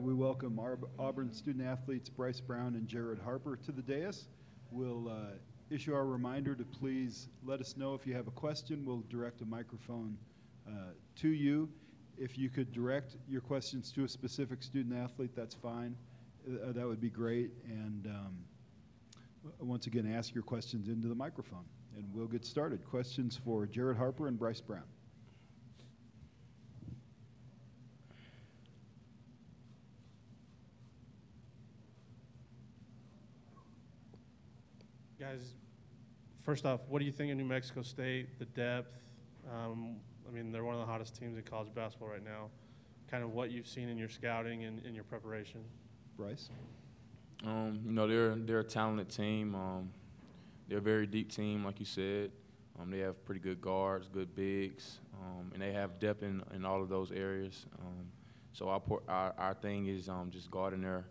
We welcome Arb- Auburn student athletes Bryce Brown and Jared Harper to the dais. We'll uh, issue our reminder to please let us know if you have a question. We'll direct a microphone uh, to you. If you could direct your questions to a specific student athlete, that's fine. Uh, That would be great. And um, once again, ask your questions into the microphone, and we'll get started. Questions for Jared Harper and Bryce Brown. Guys, first off, what do you think of New Mexico State, the depth? Um, I mean, they're one of the hottest teams in college basketball right now. Kind of what you've seen in your scouting and in your preparation. Bryce? Um, you know, they're they're a talented team. Um, they're a very deep team, like you said. Um, they have pretty good guards, good bigs, um, and they have depth in, in all of those areas. Um, so our, our our thing is um, just guarding their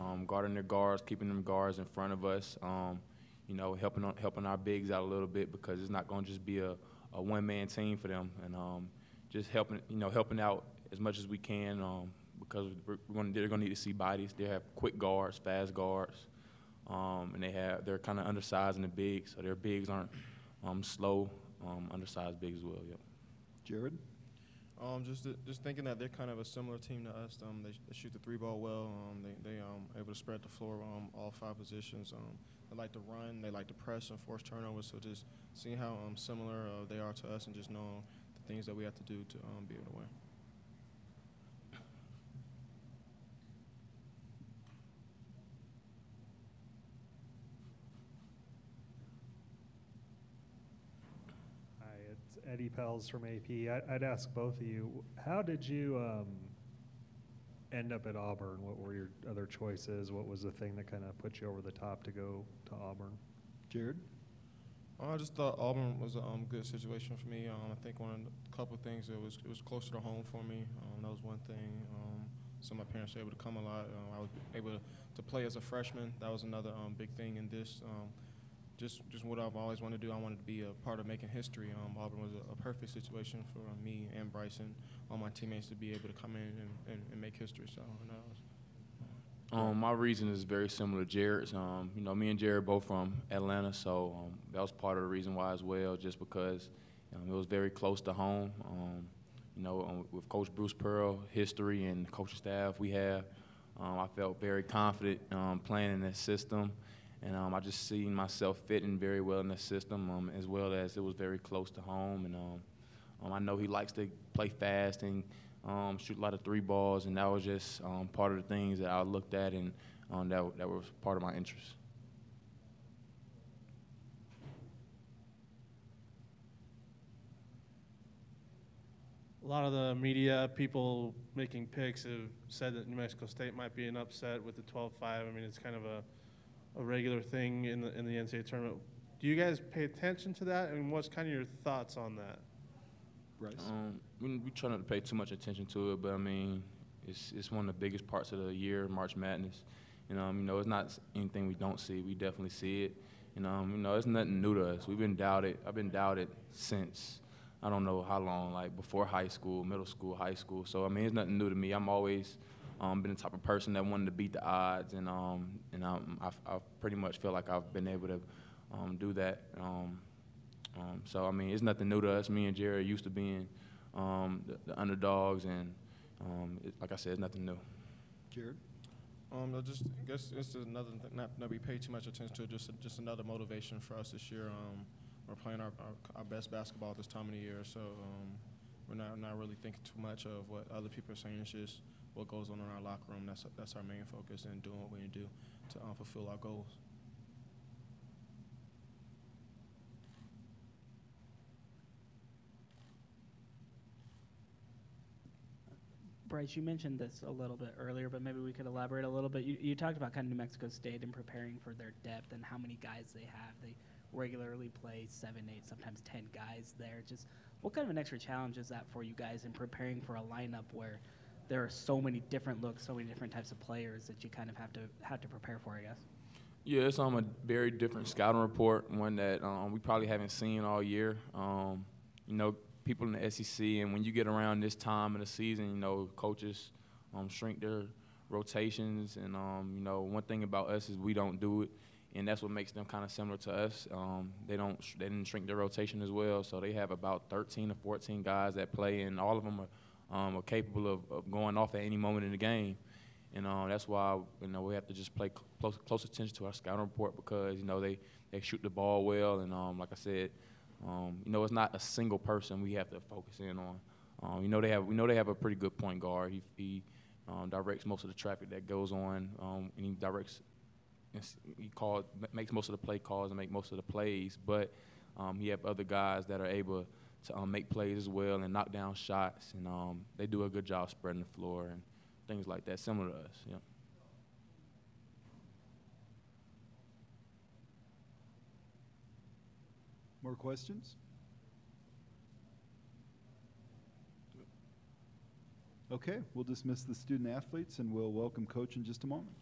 um, guarding their guards, keeping them guards in front of us. You know, helping on, helping our bigs out a little bit because it's not going to just be a, a one man team for them, and um, just helping you know helping out as much as we can. Um, because we're going they're going to need to see bodies. They have quick guards, fast guards, um, and they have they're kind of undersized and the bigs, so their bigs aren't um, slow, um, undersized bigs as well. Yep. Jared? Um, just just thinking that they're kind of a similar team to us. Um, they, they shoot the three ball well. Um, they they um able to spread the floor um all five positions. Um, they like to run. They like to press and force turnovers. So just seeing how um similar uh, they are to us, and just knowing the things that we have to do to um be able to win. Hi, it's Eddie Pells from AP. I- I'd ask both of you, how did you um, end up at Auburn? What were your other choices? What was the thing that kind of put you over the top to go to Auburn? Jared? I just thought Auburn was a um, good situation for me. Um, I think one of the couple of things it was it was closer to home for me. Um, that was one thing. Um, so my parents were able to come a lot. Um, I was able to play as a freshman. That was another um, big thing in this. Just just what I've always wanted to do. I wanted to be a part of making history. Um, Auburn was a, a perfect situation for me and Bryson, all my teammates to be able to come in and, and, and make history. So was Um, my reason is very similar to Jared's. Um, you know, me and Jared both from Atlanta, so um, that was part of the reason why as well, just because um, it was very close to home. Um, you know, with Coach Bruce Pearl, history and coaching staff we have, I felt very confident playing in that system, and um, I just seen myself fitting very well in the system, um, as well as it was very close to home, and um, um, I know he likes to play fast and um, shoot a lot of three balls, and that was just um, part of the things that I looked at and that, that was part of my interest. A lot of the media people making picks have said that New Mexico State might be an upset with the 12-5. I mean, it's kind of a, a regular thing in the in the NCAA tournament. Do you guys pay attention to that, and what's kind of your thoughts on that? Bryce? Um, we, we try not to pay too much attention to it, but I mean, it's it's one of the biggest parts of the year, March Madness. And um, you know, it's not anything we don't see. We definitely see it. And um, you know, it's nothing new to us. We've been doubted. I've been doubted since I don't know how long, like before high school, middle school, high school. So I mean, it's nothing new to me. I'm always um, been the type of person that wanted to beat the odds, and um, and um, I've, I've pretty much feel like I've been able to um, do that. Um, um, so I mean, it's nothing new to us. Me and Jared used to being um, the, the underdogs, and um, it, like I said, it's nothing new. Jared? Um, I just I guess it's another th- not that we pay too much attention to. Just just another motivation for us this year. Um, we're playing our, our, our best basketball this time of the year, so um, we're not not really thinking too much of what other people are saying. It's just what goes on in our locker room. That's that's our main focus, and doing what we need to do to uh, fulfill our goals. Bryce, you mentioned this a little bit earlier, but maybe we could elaborate a little bit. You, you talked about kind of New Mexico State and preparing for their depth and how many guys they have. They regularly play seven, eight, sometimes ten guys there. Just what kind of an extra challenge is that for you guys in preparing for a lineup where there are so many different looks, so many different types of players that you kind of have to have to prepare for? I guess. Yeah, it's um, a very different scouting report, one that um, we probably haven't seen all year. Um, you know, people in the SEC, and when you get around this time of the season, you know, coaches um, shrink their rotations, and um, you know, one thing about us is we don't do it, and that's what makes them kind of similar to us. Um, they don't, they didn't shrink their rotation as well, so they have about 13 or 14 guys that play, and all of them are, um, are capable of, of going off at any moment in the game. And um, that's why you know we have to just play cl- close, close attention to our scouting report because you know they, they shoot the ball well, and um, like I said, um, you know it's not a single person we have to focus in on. Um, you know they have we know they have a pretty good point guard. He, he directs most of the traffic that goes on, and he directs he calls makes most of the play calls and make most of the plays. But um, he have other guys that are able to um, make plays as well and knock down shots, and um, they do a good job spreading the floor and things like that, similar to us. Yeah. More questions? Okay, we'll dismiss the student athletes and we'll welcome coach in just a moment.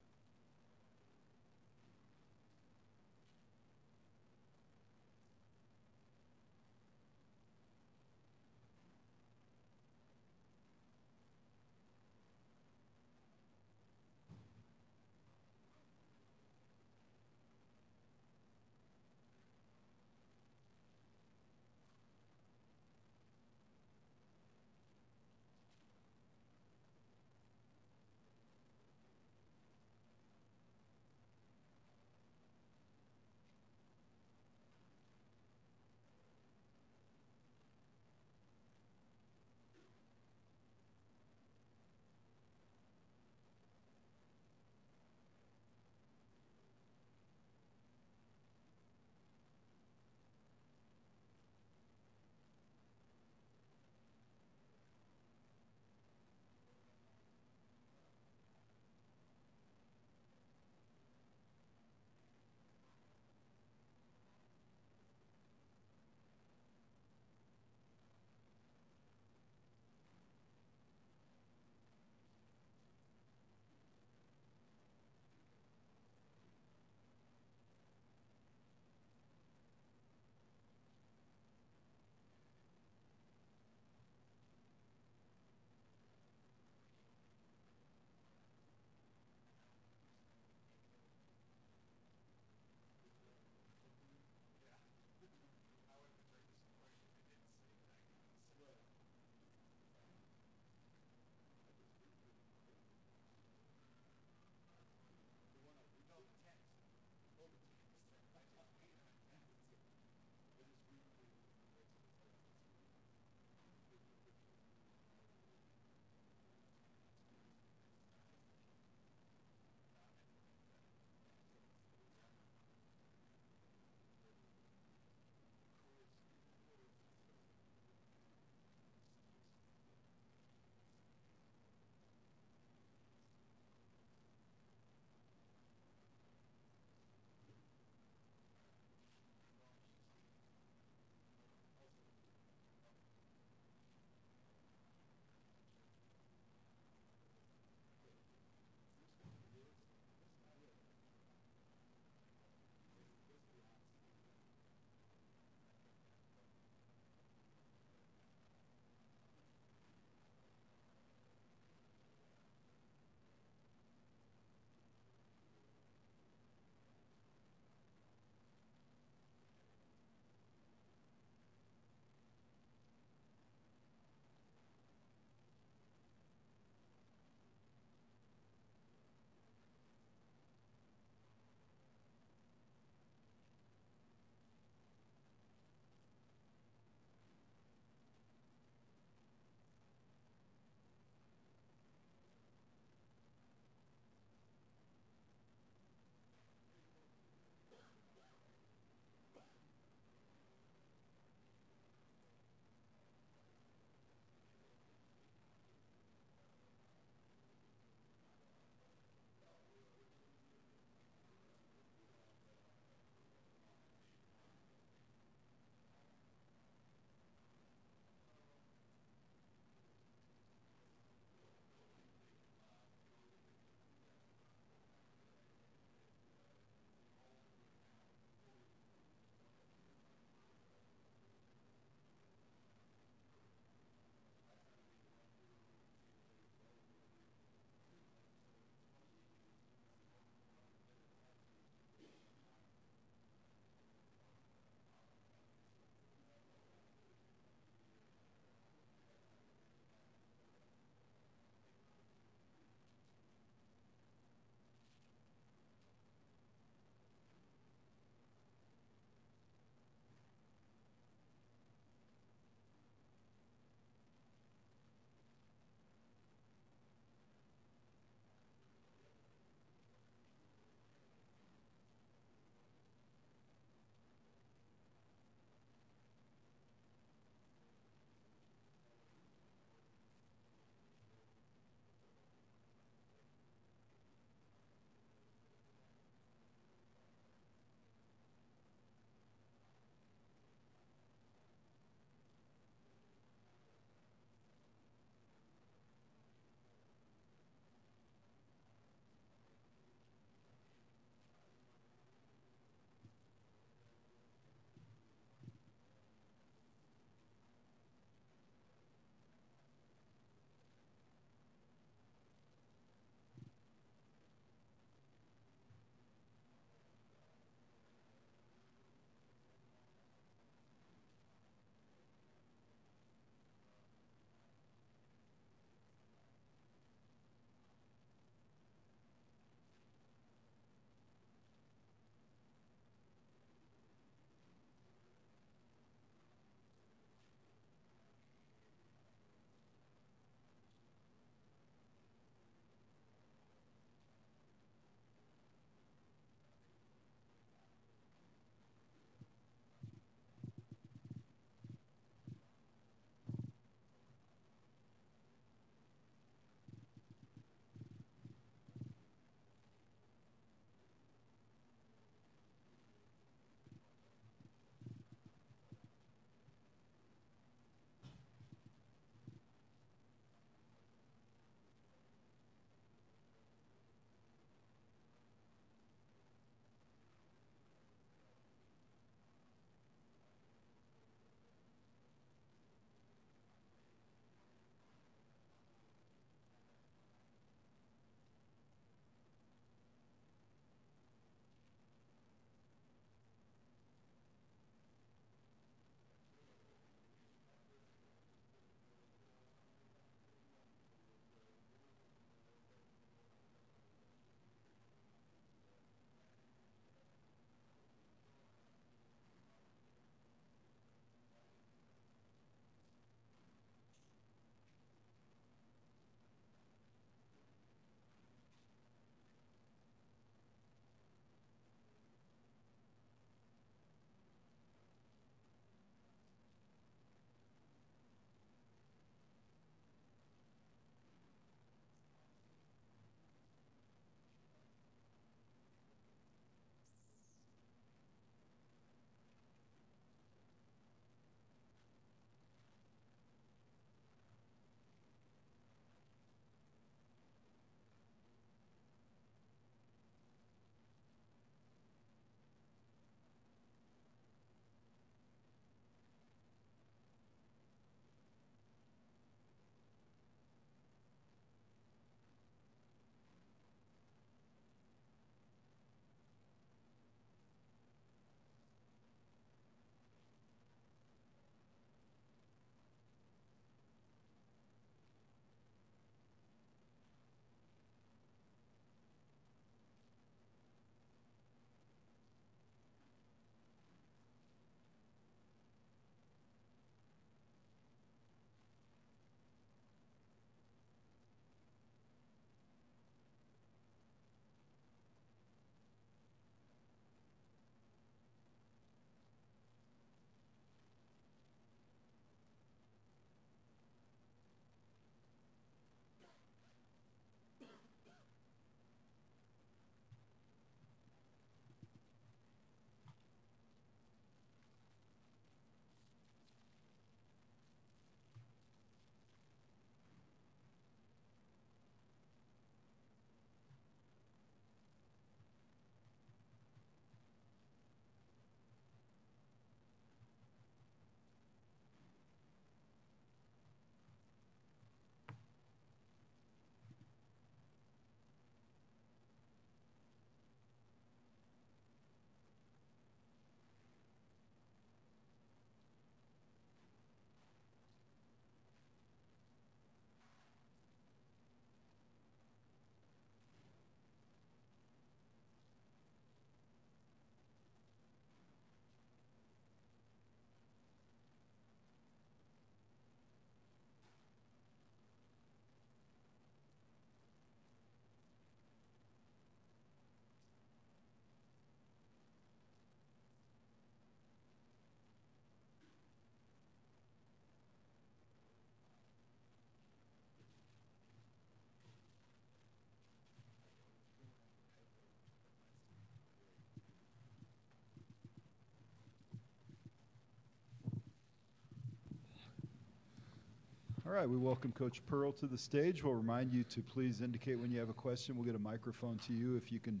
All right, we welcome Coach Pearl to the stage. We'll remind you to please indicate when you have a question. We'll get a microphone to you. If you can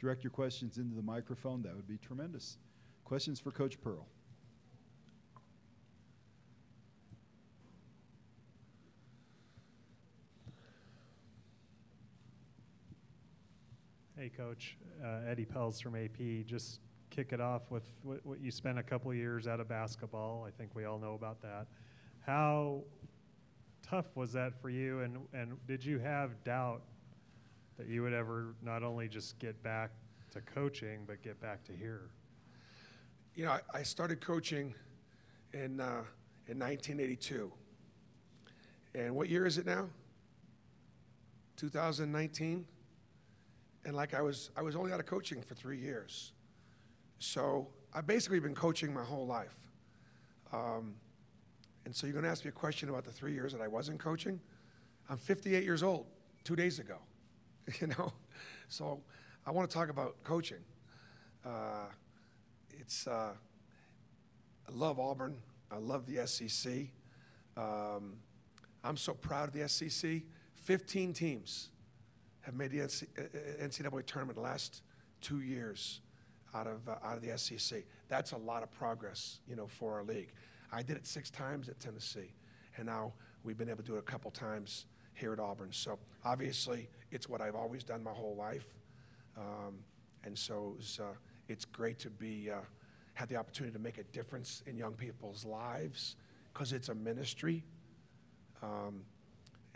direct your questions into the microphone, that would be tremendous. Questions for Coach Pearl? Hey, Coach. Uh, Eddie Pells from AP. Just kick it off with what, what you spent a couple years out of basketball. I think we all know about that. How tough was that for you? And, and did you have doubt that you would ever not only just get back to coaching, but get back to here? You know, I, I started coaching in, uh, in 1982. And what year is it now? 2019? And like I was, I was only out of coaching for three years. So I've basically been coaching my whole life. Um, and so you're going to ask me a question about the three years that I wasn't coaching? I'm 58 years old two days ago, you know? So I want to talk about coaching. Uh, it's, uh, I love Auburn. I love the SEC. Um, I'm so proud of the SEC. 15 teams have made the uh, NCAA tournament the last two years out of, uh, out of the SEC. That's a lot of progress, you know, for our league. I did it six times at Tennessee, and now we've been able to do it a couple times here at Auburn. So obviously, it's what I've always done my whole life, um, and so it's, uh, it's great to be uh, had the opportunity to make a difference in young people's lives because it's a ministry, um,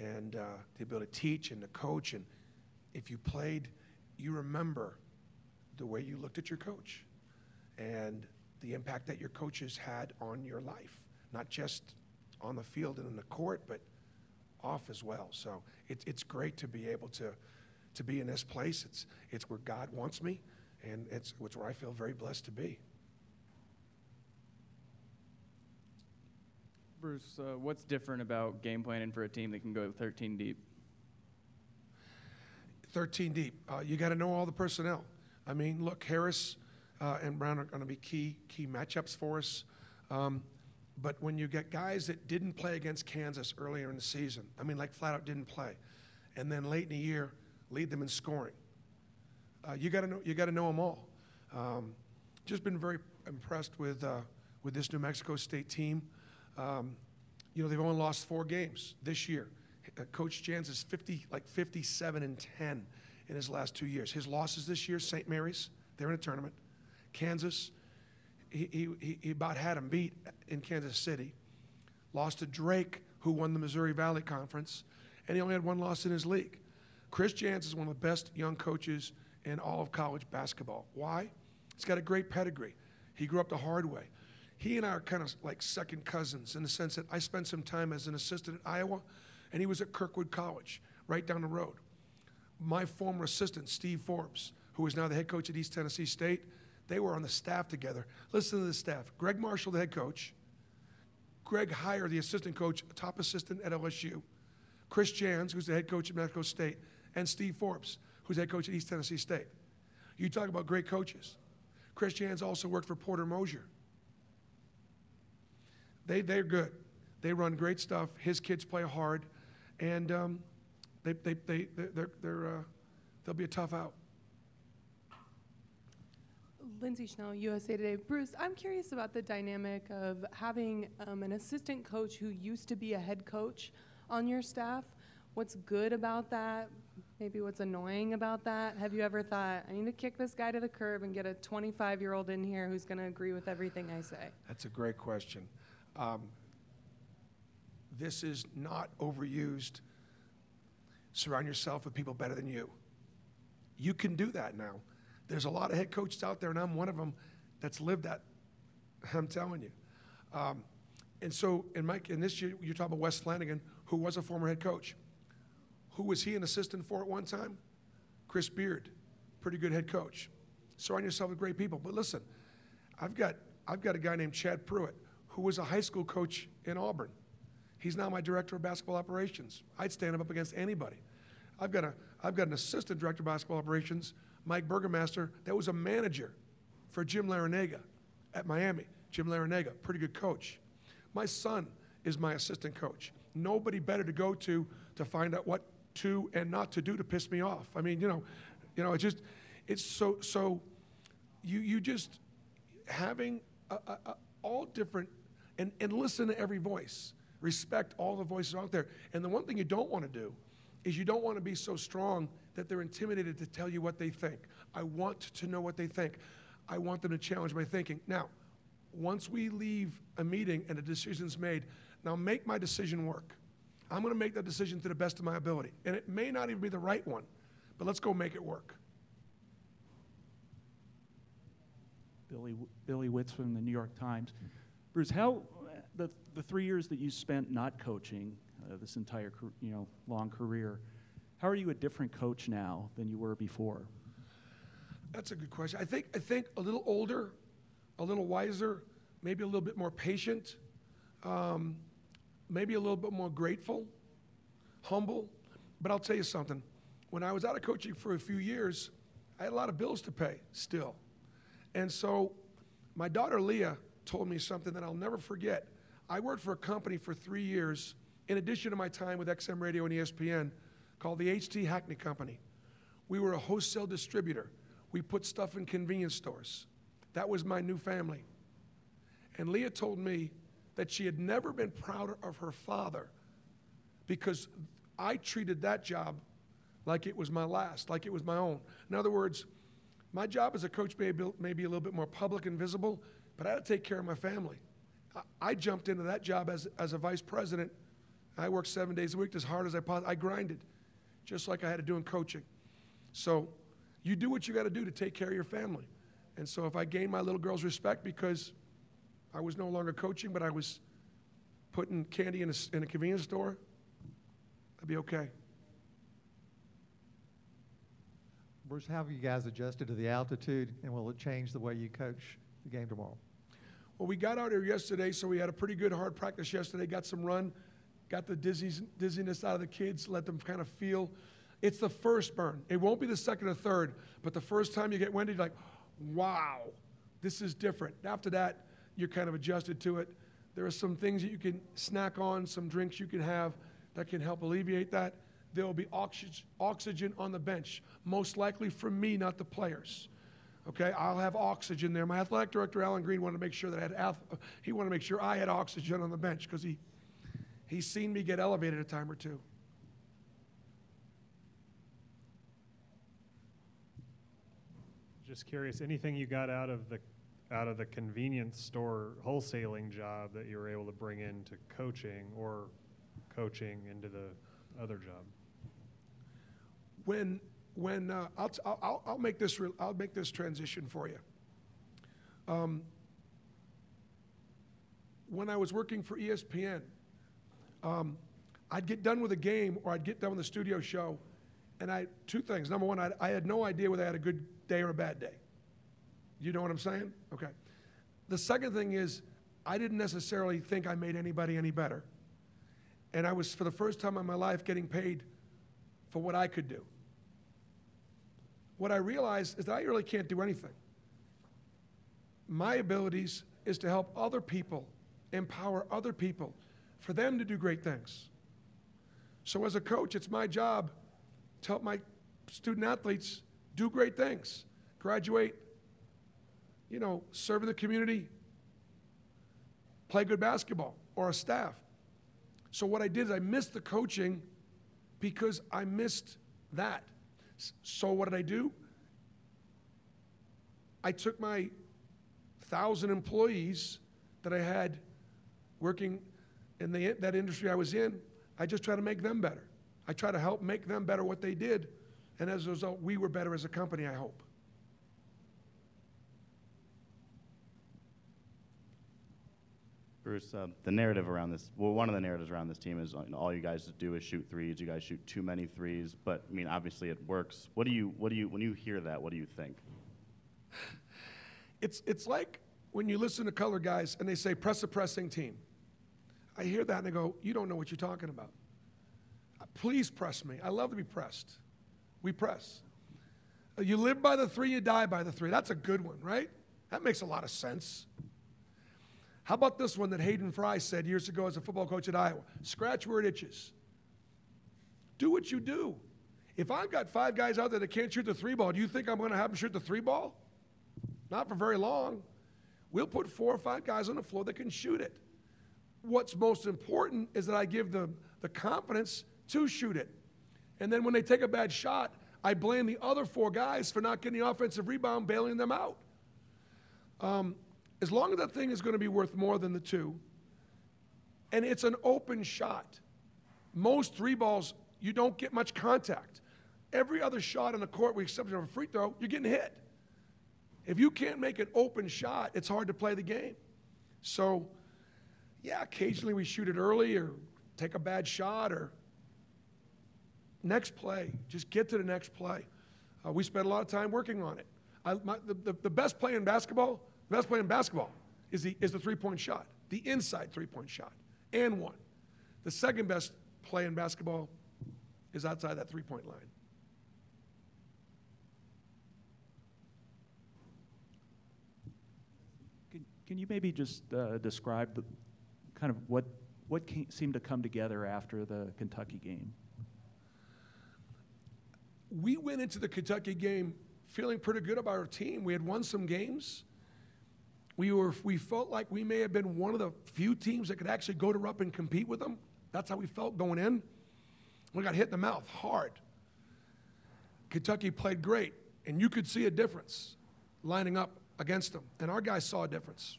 and uh, the ability to teach and to coach. And if you played, you remember the way you looked at your coach and the impact that your coaches had on your life, not just on the field and in the court, but off as well. So it, it's great to be able to, to be in this place. It's, it's where God wants me, and it's, it's where I feel very blessed to be. Bruce, uh, what's different about game planning for a team that can go 13 deep? 13 deep. Uh, you got to know all the personnel. I mean, look, Harris uh, and Brown are going to be key key matchups for us. Um, but when you get guys that didn't play against Kansas earlier in the season, I mean, like flat out didn't play, and then late in the year lead them in scoring, uh, you got to know you got to know them all. Um, just been very impressed with uh, with this New Mexico State team. Um, you know, they've only lost four games this year. Uh, Coach Jans is 50, like 57 and 10 in his last two years. His losses this year, St. Mary's, they're in a tournament. Kansas, he, he, he about had him beat in Kansas City. Lost to Drake, who won the Missouri Valley Conference, and he only had one loss in his league. Chris Jans is one of the best young coaches in all of college basketball. Why? He's got a great pedigree. He grew up the hard way. He and I are kind of like second cousins in the sense that I spent some time as an assistant at Iowa, and he was at Kirkwood College, right down the road. My former assistant, Steve Forbes, who is now the head coach at East Tennessee State, they were on the staff together. Listen to the staff Gregg Marshall, the head coach, Greg Heiar, the assistant coach, top assistant at LSU, Chris Jans, who's the head coach at Mexico State, and Steve Forbes, who's head coach at East Tennessee State. You talk about great coaches. Chris Jans also worked for Porter Moser. They, they're good. They run great stuff. His kids play hard, and um, they, they, they, they're, they're, uh, they'll be a tough out. Lindsay Schnell, USA Today. Bruce, I'm curious about the dynamic of having um, an assistant coach who used to be a head coach on your staff. What's good about that? Maybe what's annoying about that? Have you ever thought, I need to kick this guy to the curb and get a 25 year old in here who's going to agree with everything I say? That's a great question. Um, this is not overused. Surround yourself with people better than you. You can do that now. There's a lot of head coaches out there, and I'm one of them that's lived that. I'm telling you. Um, and so, in Mike, in this year, you're talking about Wes Flanigan, who was a former head coach. Who was he an assistant for at one time? Chris Beard, pretty good head coach. Surround yourself with great people. But listen, I've got I've got a guy named Chad Prewett, who was a high school coach in Auburn. He's now my director of basketball operations. I'd stand him up against anybody. I've got a I've got an assistant director of basketball operations, Mike Burgermaster, that was a manager for Jim Larranaga at Miami. Jim Larranaga, pretty good coach. My son is my assistant coach. nobody better to go to to find out what to and not to do to piss me off. I mean, you know, you know, it's just, it's so so. You you just having a, a, a, all different and and listen to every voice. Respect all the voices out there. And the one thing you don't want to do is you don't want to be so strong that they're intimidated to tell you what they think. I want to know what they think. I want them to challenge my thinking. Now, once we leave a meeting and a decision's made, now make my decision work. I'm going to make that decision to the best of my ability. And it may not even be the right one, but let's go make it work. Billy, Billy Witz from the New York Times. Bruce, how, the, the three years that you spent not coaching, uh, this entire, you know, long career, how are you a different coach now than you were before? That's a good question. I think I think a little older, a little wiser, maybe a little bit more patient, um, maybe a little bit more grateful, humble. But I'll tell you something. When I was out of coaching for a few years, I had a lot of bills to pay still, and so my daughter Leah told me something that I'll never forget. I worked for a company for three years, in addition to my time with XM Radio and ESPN, called the HT Hackney Company. We were a wholesale distributor. We put stuff in convenience stores. That was my new family. And Leah told me that she had never been prouder of her father because I treated that job like it was my last, like it was my own. In other words, my job as a coach may be, may be a little bit more public and visible, but I had to take care of my family. I, I jumped into that job as, as a vice president. I worked seven days a week as hard as I possibly, I grinded, just like I had to do in coaching. So you do what you got to do to take care of your family. And so if I gained my little girl's respect because I was no longer coaching, but I was putting candy in a, in a convenience store, I'd be okay. Bruce, how have you guys adjusted to the altitude, and will it change the way you coach the game tomorrow? Well, we got out here yesterday, so we had a pretty good hard practice yesterday. Got some run, got the dizziness, dizziness out of the kids, let them kind of feel. It's the first burn. It won't be the second or third, but the first time you get winded, you're like, wow, this is different. After that, you're kind of adjusted to it. There are some things that you can snack on, some drinks you can have that can help alleviate that. There will be oxy- oxygen on the bench, most likely from me, not the players. Okay, I'll have oxygen there. My athletic director, Allen Greene, wanted to make sure that I had, he wanted to make sure I had oxygen on the bench because he, he's seen me get elevated a time or two. Just curious, anything you got out of the out of the convenience store wholesaling job that you were able to bring into coaching or coaching into the other job? when when uh, I'll, t- I'll, I'll- make this re- I'll make this transition for you. Um, when I was working for ESPN, um, I'd get done with a game or I'd get done with a studio show, and I two things. Number one, I, I had no idea whether I had a good day or a bad day. You know what I'm saying? Okay. The second thing is, I didn't necessarily think I made anybody any better, and I was for the first time in my life getting paid for what I could do. What I realized is that I really can't do anything. My abilities is to help other people, empower other people, for them to do great things. So, as a coach, it's my job to help my student athletes do great things, graduate, you know, serve in the community, play good basketball, or a staff. So, what I did is I missed the coaching because I missed that. So what did I do? I took my thousand employees that I had working in the, that industry I was in. I just try to make them better. I try to help make them better what they did, and as a result, we were better as a company. I hope. Bruce, uh, the narrative around this, well, one of the narratives around this team is you know, all you guys do is shoot threes. You guys shoot too many threes, but I mean, obviously it works. What do you, what do you, when you hear that, what do you think? It's, it's like when you listen to color guys and they say, press a pressing team. I hear that and I go, you don't know what you're talking about. Uh, Please press me. I love to be pressed. We press. Uh, You live by the three, you die by the three. That's a good one, right? That makes a lot of sense. How about this one that Hayden Fry said years ago as a football coach at Iowa? Scratch where it itches. Do what you do. If I've got five guys out there that can't shoot the three ball, do you think I'm going to have them shoot the three ball? Not for very long. We'll put four or five guys on the floor that can shoot it. What's most important is that I give them the confidence to shoot it. And then when they take a bad shot, I blame the other four guys for not getting the offensive rebound, bailing them out. Um, as long as that thing is going to be worth more than the two, and it's an open shot, most three balls, you don't get much contact. Every other shot on the court, with exception of a free throw, you're getting hit. If you can't make an open shot, it's hard to play the game. So, yeah, occasionally we shoot it early or take a bad shot or next play. Just get to the next play. Uh, we spent a lot of time working on it. I, my, the, the, the best play in basketball, the best play in basketball is the, is the three point shot, the inside three point shot, and one. The second best play in basketball is outside that three point line. Can, can you maybe just uh, describe the kind of what what came, seemed to come together after the Kentucky game? we went into the Kentucky game feeling pretty good about our team. We had won some games. We, were, we felt like we may have been one of the few teams that could actually go to Rupp and compete with them. That's how we felt going in. We got hit in the mouth hard. Kentucky played great, and you could see a difference lining up against them. And our guys saw a difference.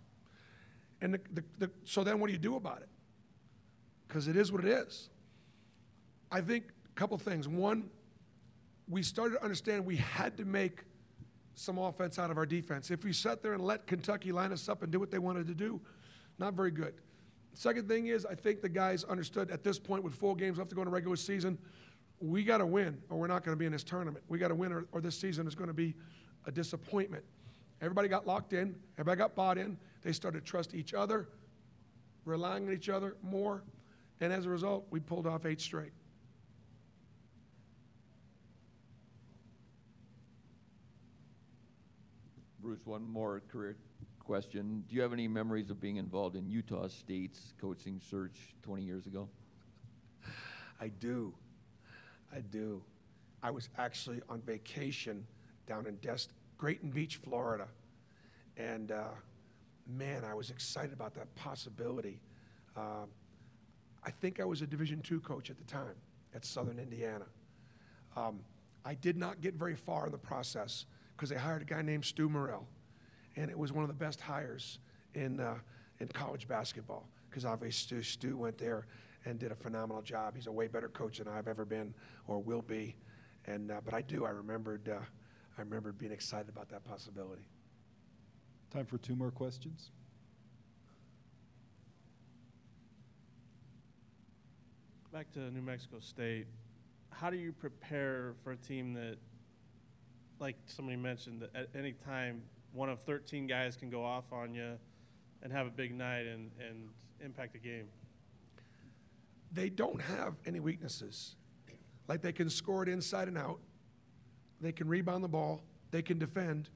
And the, the, the, so then what do you do about it? Because it is what it is. I think a couple things. One, we started to understand we had to make some offense out of our defense. If we sat there and let Kentucky line us up and do what they wanted to do, not very good. Second thing is, I think the guys understood at this point with four games left to go in the regular season, we got to win or we're not going to be in this tournament. We got to win or, or this season is going to be a disappointment. Everybody got locked in, everybody got bought in. They started to trust each other, relying on each other more. And as a result, we pulled off eight straight. Bruce, one more career question. Do you have any memories of being involved in Utah State's coaching search 20 years ago? I do. I do. I was actually on vacation down in Des- Grayton Beach, Florida. And uh, man, I was excited about that possibility. Uh, I think I was a Division II coach at the time at Southern Indiana. Um, I did not get very far in the process because they hired a guy named Stew Morrill. And it was one of the best hires in, uh, in college basketball because obviously Stew, Stew went there and did a phenomenal job. He's a way better coach than I've ever been or will be. And, uh, but I do, I remembered, uh, I remembered being excited about that possibility. Time for two more questions. Back to New Mexico State, how do you prepare for a team that, like somebody mentioned, that at any time one of 13 guys can go off on you and have a big night and, and impact the game? They don't have any weaknesses. Like they can score it inside and out, they can rebound the ball, they can defend.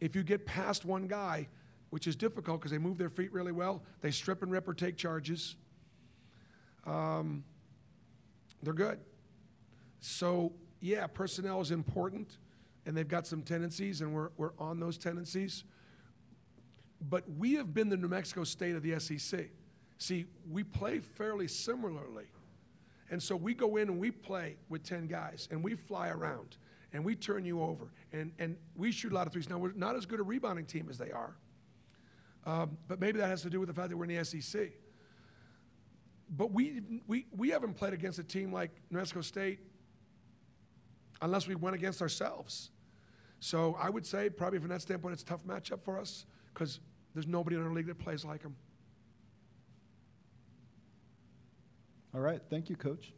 If you get past one guy, which is difficult because they move their feet really well, they strip and rip or take charges. Um, they're good. So, yeah, personnel is important, and they've got some tendencies, and we're, we're on those tendencies. But we have been the New Mexico state of the SEC. See, we play fairly similarly. And so we go in and we play with 10 guys, and we fly around, and we turn you over, and, and we shoot a lot of threes. Now, we're not as good a rebounding team as they are, um, but maybe that has to do with the fact that we're in the SEC. But we, we, we haven't played against a team like New Mexico State unless we went against ourselves. So I would say, probably from that standpoint, it's a tough matchup for us because there's nobody in our league that plays like them. All right, thank you, Coach.